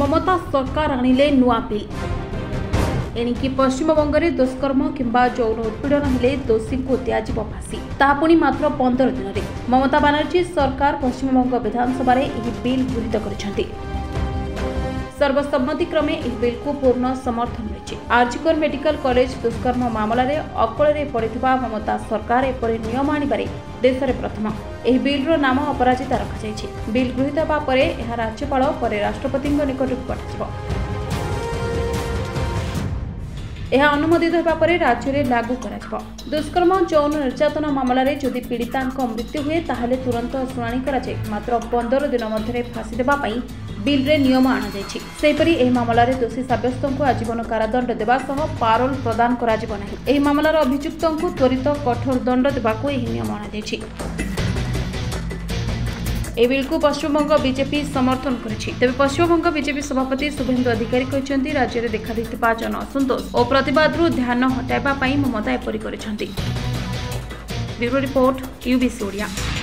ममता सरकार आनिले नुआ पिल यानि कि पश्चिम बङगरे दोसकर्म किम्बा जौन उद्पिडन हिले दोषी कु द्याजिबा फांसी तापुनि मात्र 15 दिन रे ममता बनर्जी सरकार पश्चिम बङगको विधानसभा रे एही बिल गृहित करछन्ती સર્વસંમતિક્રમે ઇકબિલકુ પૂર્ણ સમર્થન ମିଳିଛି ଆର୍ଜିକର ମେଡିକାଲ କଲେଜ ଦୁଷ୍କର୍ମ ମାମଲାରେ ଅକଳରେ ପଡ଼ିଥିବା ମମତା ସରକାର ଏପରି ନିୟମ ଆଣିବାରେ ଦେଶରେ ପ୍ରଥମ ଏହି ବିଲ୍ର ନାମ ଅପରାଜିତା ରଖାଯାଇଛି ବିଲ୍ ଗୃହୀତ ହେବା ପରେ ଏହା ରାଜ୍ୟପାଳ ପରେ ରାଷ୍ଟ୍ରପତିଙ୍କ ନିକଟକୁ ପଠାଯିବ ଏହା ଅନୁମୋଦିତ ହେବା ପରେ ରାଜ୍ୟରେ ଲାଗୁ କରାଯିବ ଦୁଷ୍କର୍ମ ଯୌନ ନିର୍ଯାତନା ମାମଲାରେ ଯଦି ପୀଡ଼ିତାଙ୍କ ମୃତ୍ୟୁ ହୁଏ ତାହେଲେ ତୁରନ୍ତ ଶୁଣାଣି କରାଯାଏ ମାତ୍ର ପନ୍ଦର ଦିନ ମଧ୍ୟରେ ଫାଶୀ ଦେବା ପାଇଁ ବିଲ୍ରେ ନିୟମ ଅଣାଯାଇଛି ସେହିପରି ଏହି ମାମଲାରେ ଦୋଷୀ ସାବ୍ୟସ୍ତଙ୍କୁ ଆଜୀବନ କାରାଦଣ୍ଡ ଦେବା ସହ ପାରୋଲ୍ ପ୍ରଦାନ କରାଯିବ ନାହିଁ ଏହି ମାମଲାର ଅଭିଯୁକ୍ତଙ୍କୁ ତ୍ୱରିତ କଠୋର ଦଣ୍ଡ ଦେବାକୁ ଏହି ନିୟମ ଅଣାଯାଇଛି এই বিলকু পশ্চিমবঙ্গ বিজেপি সমর্থন করেছে তবে পশ্চিমবঙ্গ বিজেপি সভাপতি শুভেন্দু অধিকারী কিন্তু রাজ্যের দেখা দিয়েছে জন অসন্তোষ ও প্রতবাদর ধ্যান হটাইবা মমতা এপরি করেছেন ব্যুরো রিপোর্ট ইউবিসি ওড়িয়া